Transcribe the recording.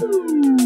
Música